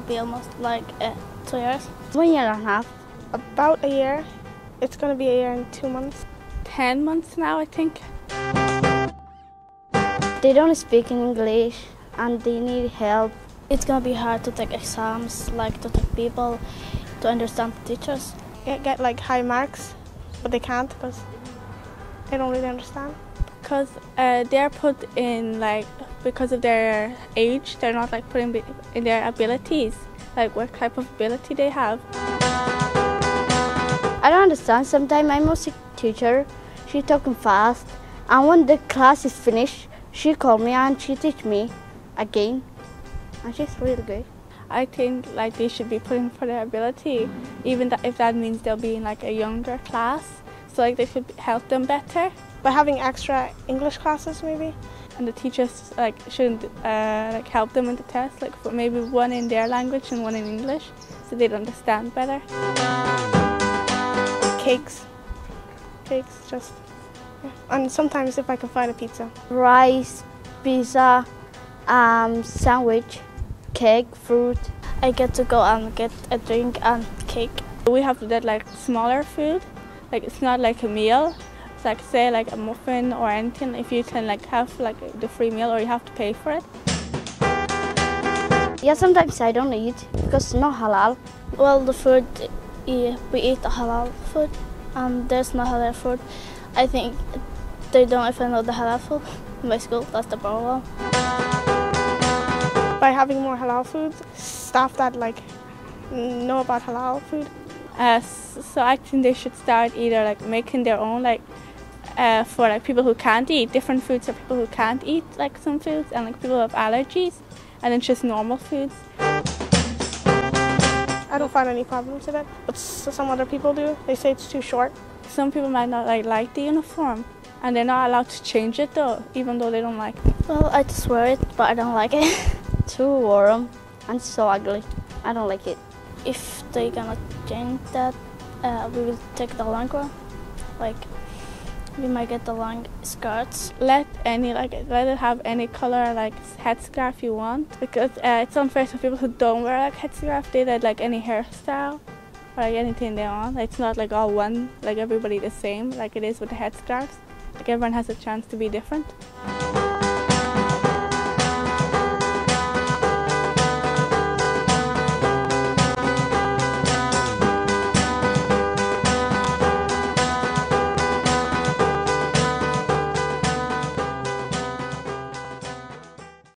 be almost like uh, two years. One year and a half. About a year. It's to be a year and two months. 10 months now, I think. They don't speak in English and they need help. It's gonna be hard to take exams, like to take people, to understand teachers. Get, get like high marks, but they can't because they don't really understand. Because uh, they're put in like, because of their age, they're not like putting in, in their abilities, like what type of ability they have. I don't understand. Sometimes my music teacher, she talking fast, and when the class is finished, she call me and she teach me again, and she's really good. I think like they should be put in for their ability, even that if that means they'll be in like a younger class, so like they could help them better. By having extra English classes, maybe. And the teachers like shouldn't uh, like help them with the test, like for maybe one in their language and one in English, so they'd understand better cakes. Cakes, just. Yeah. And sometimes if I can find a pizza. Rice, pizza, um, sandwich, cake, fruit. I get to go and get a drink and cake. We have to get like smaller food, like it's not like a meal. It's like say like a muffin or anything. If you can like have like the free meal or you have to pay for it. Yeah, sometimes I don't eat because it's not halal. Well, the food yeah, we eat the halal food and there's no halal food. I think they don't even know the halal food in my school, that's the problem. By having more halal food, staff that like know about halal food. Uh, so I think they should start either like making their own like uh, for like people who can't eat different foods for people who can't eat like some foods and like people who have allergies and then just normal foods. I don't find any problems with it, but some other people do. They say it's too short. Some people might not like, like the uniform, and they're not allowed to change it though, even though they don't like it. Well, I just wear it, but I don't like it. too warm and so ugly. I don't like it. If they're gonna change that, uh, we will take the long one. Like we might get the long skirts. Let any like let it have any color like headscarf you want because uh, it's unfair to people who don't wear like headscarf. They let like any hairstyle or like anything they want. It's not like all one like everybody the same like it is with the headscarves. Like everyone has a chance to be different.